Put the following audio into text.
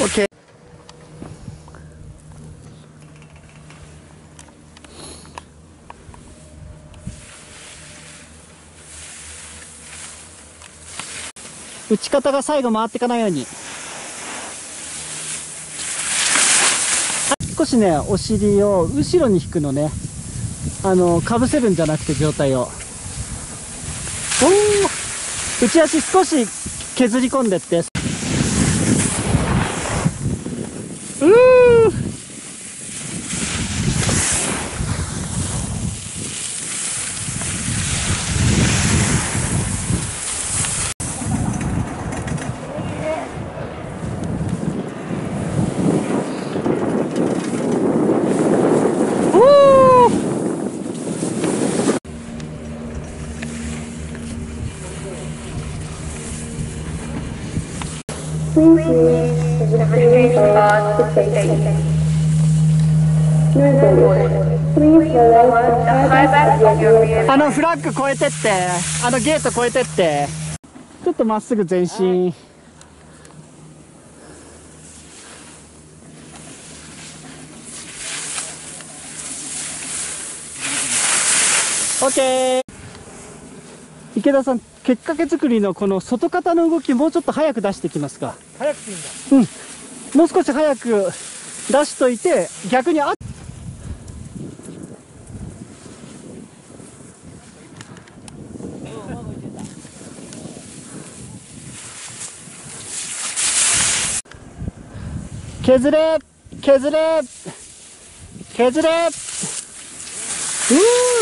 OK 打ち方が最後回っていかないように。少しねお尻を後ろに引くのね。あのかぶせるんじゃなくて状態を。おー。内足少し削り込んでって。うあのフラッグ越えてってあのゲート越えてって。ちょっとまっすぐ前進。オッケー。池田さん結かけ作りのこの外肩の動きもうちょっと早く出してきますか？早くていいんだうん。もう少し早く出しといて逆にあ削れ削れ削れうー